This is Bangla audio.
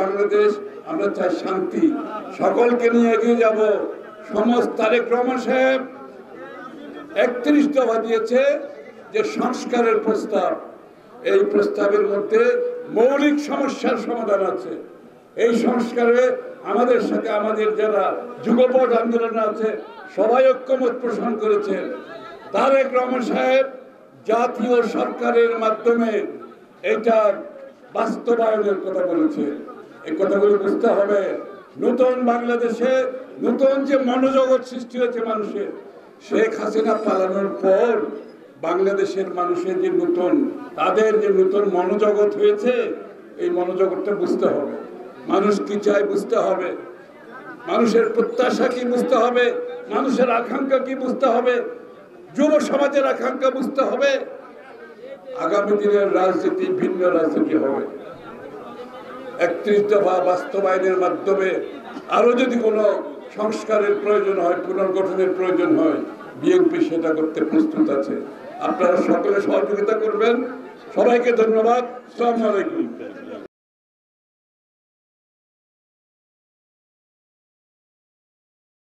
বাংলাদেশ, আমরা চাই শান্তি। সকলকে নিয়ে এগিয়ে যাব। সমস্ত তারেক রহমান সাহেব একত্রিশ দফা দিয়েছে যে সংস্কারের প্রস্তাব। এই প্রস্তাবের মধ্যে মৌলিক সমস্যার সমাধান আছে। এই সংস্কারে আমাদের সাথে আমাদের যারা যুগপথ আন্দোলন আছে, সবাই ঐক্যমত পোষণ করেছেন তারেক রহমান সাহেব জাতীয় সরকারের মাধ্যমে এটার বাস্তবায়নের কথা বলেছে। এই কথাগুলো বুঝতে হবে। নতুন বাংলাদেশে, নতুন যে মনোজগৎ সৃষ্টি হয়েছে মানুষের, শেখ হাসিনা পালানোর পর বাংলাদেশের মানুষের যে নতুন, তাদের যে নতুন মনোজগৎ হয়েছে, এই মনোজগৎটা বুঝতে হবে। মানুষ কি চায় বুঝতে হবে। মানুষের প্রত্যাশা কি বুঝতে হবে? মানুষের আকাঙ্ক্ষা কি বুঝতে হবে? যুব সমাজের আকাঙ্ক্ষা বুঝতে হবে। আগামী দিনের রাজনীতি ভিন্ন রাজনীতি হবে। একত্রিশ দফা বাস্তবায়নের মাধ্যমে আরও যদি কোনো সংস্কারের প্রয়োজন হয়, পুনর্গঠনের প্রয়োজন হয়, বিএনপি সেটা করতে প্রস্তুত আছে। আপনারা সকলে সহযোগিতা করবেন। সবাইকে ধন্যবাদ। সালাম আলাইকুম।